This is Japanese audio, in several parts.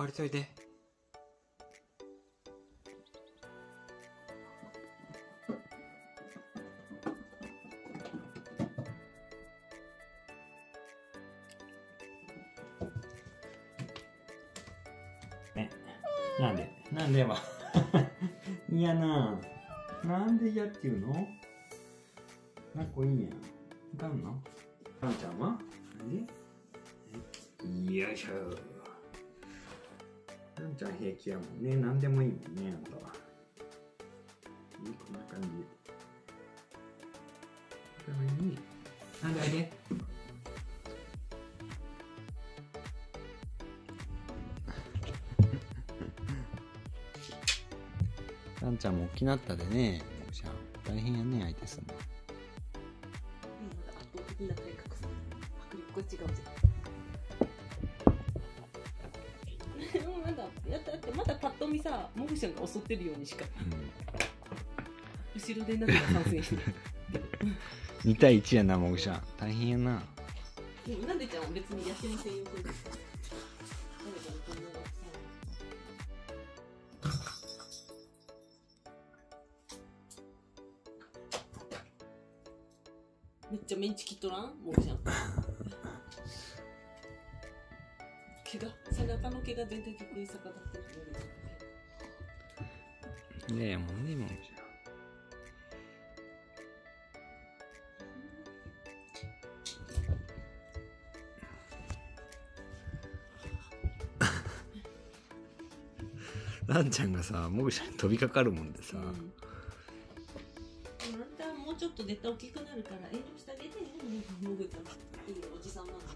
羽織といて。ね。なんで？なんでは。嫌な。なんで嫌って言うの？かっこいいやん。歌うの？かんちゃんは？なんでよいしょ。ちゃん平気やもんね。なんでもいいもんね、あんたは。いい、こんな感じ。かわい。なんであいで。かんちゃんも大きなったでね。じゃあ大変やね、相手すんの。圧倒的な体格差迫力が違うぜまだパッと見さモグシャンが襲ってるようにしか後ろでなんか参戦してる。2対1やな、もぐちゃん。大変やな。でもなんでちゃんは別にやってませんよそれでなんでちゃんこんな。さめっちゃメンチ切っとらん？モグシャン毛が背中の毛が全体的に逆立ってるねえ、もうね、もぐちゃん。ランちゃんがさ、もぐちゃんに飛びかかるもんでさ、うん、でもあんたもうちょっと絶対大きくなるから遠慮してあげてねもぐちゃん。いいおじさんなんだか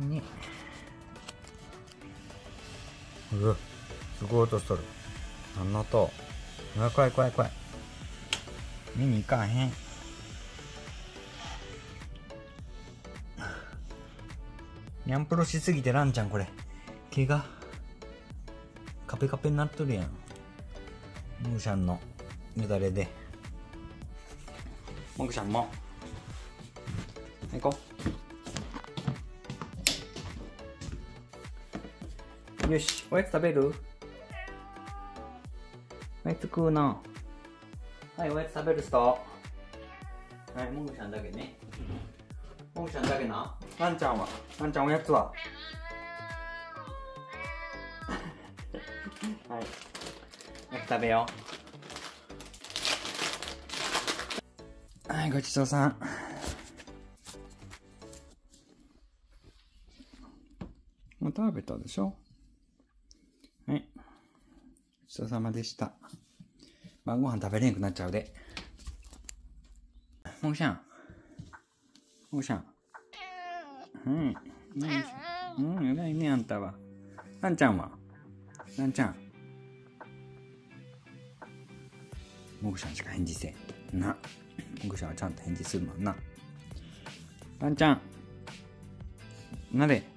らねうわすごい音しとる。何の音うわ怖い怖い怖い。見に行かへん。ニャンプロしすぎてランちゃんこれ。毛がカペカペになっとるやん。モグシャンの。よだれで。モグシャンも。行こう。よし、おやつ食べる？おやつ食うな。はい、おやつ食べる人。はい、もぐちゃんだけね。もぐちゃんだけな。ランちゃんはランちゃんおやつははい。おやつ食べよう。はい、ごちそうさん。もう食べたでしょ？はい。ちそうさまでした。晩ご飯食べれんくなっちゃうで。もぐしゃん。もぐしゃん。うん。うん、うん、偉いね、あんたは。ランちゃんは？ランちゃん。もぐしゃんしか返事せん。な。もぐしゃんはちゃんと返事するもんな。ランちゃん。なで。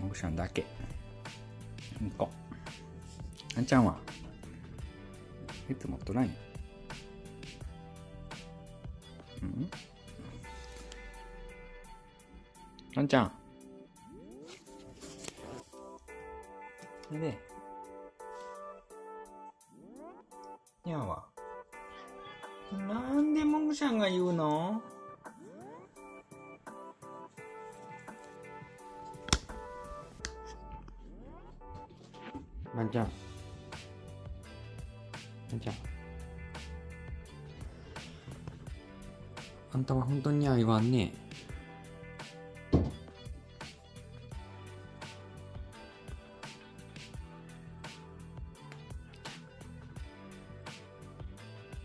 もぐしゃんだけ。うんこ。あんちゃんは？いつもっとらんよ。うん？あんちゃん。ねで。にゃんはなんでもぐしゃんが言うの？なんちゃん。なんちゃん。あんたは本当に愛はんね。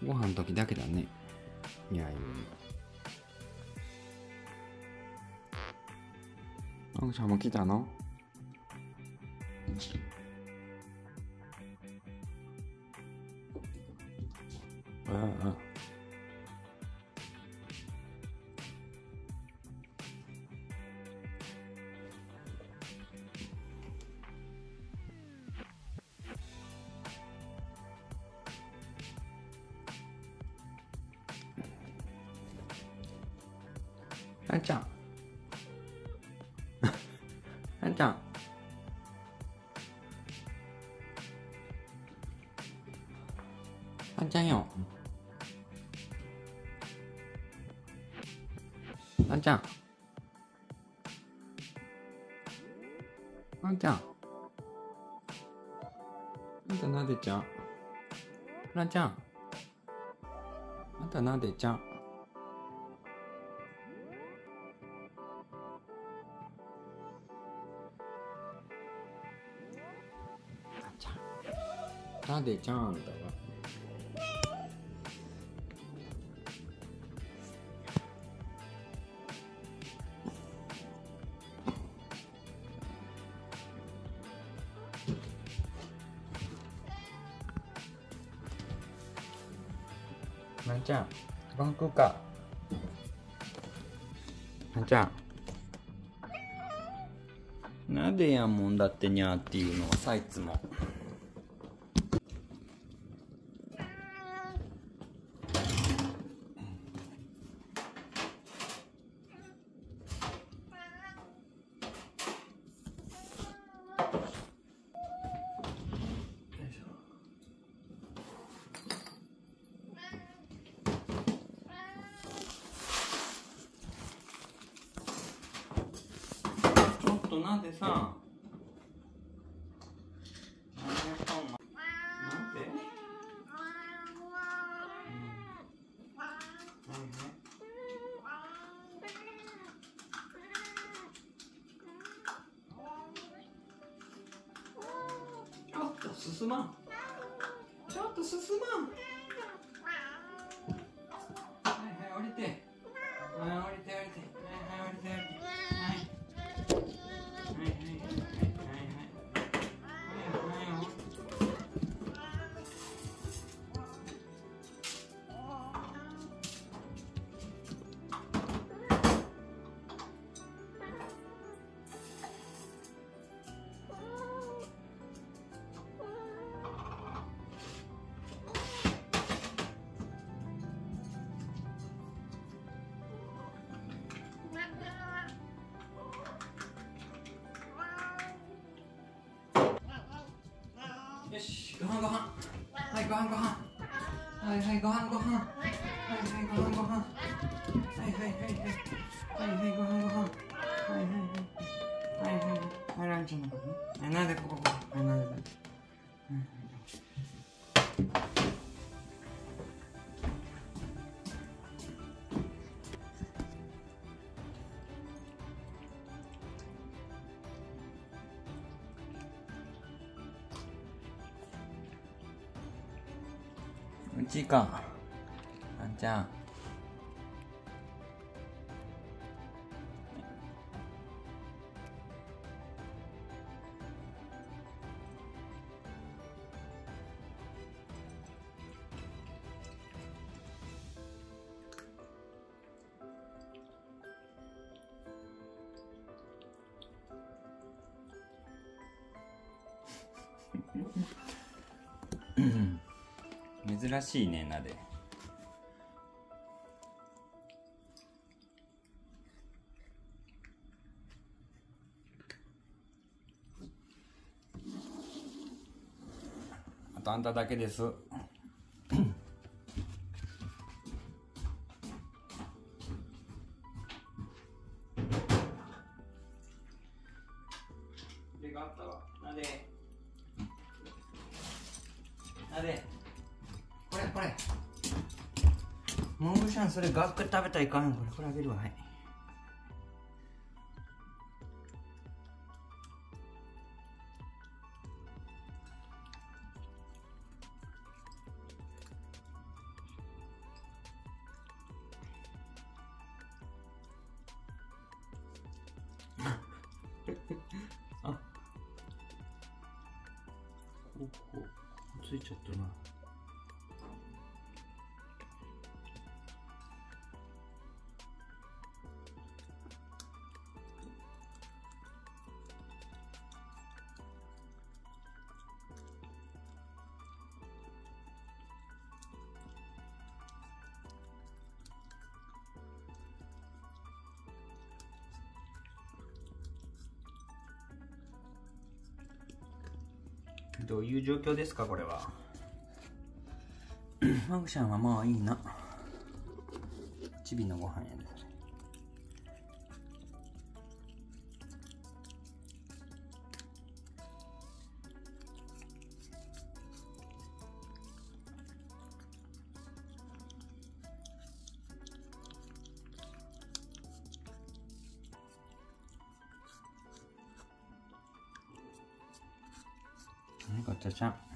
ご飯の時だけだね。いやいや。あんちゃんも来たの？ 아, 한짱 한짱 한짱이요 ワンちゃん。ワンちゃん。あんたなでちゃん？ランちゃん。あんたなでちゃん？なでちゃんだ。なんちゃん。ご飯食うかなんちゃん。なんでやもんだってにゃーっていうのはさいつも。となでさ進まん。ちょっと進まん。飯ご飯。はい、ご飯ご飯。はいはい、ご飯ご飯。はいはい、ご飯ご飯。はいはいはいはい。はいはい、ご飯ご飯。はいはいはい。はいはいはい。はい、ランチのご飯。はい、なんでここここ。はい、なんでなん時かあんちゃん珍しいねなであとあんただけです。でがあったわ。なでなでモンブシャンそれガック食べたらいかん。よこれこれあげるわ。はい。あここついちゃったな。どういう状況ですかこれは？マグシャンはまあいいな。チビのご飯やでは Chao, chao.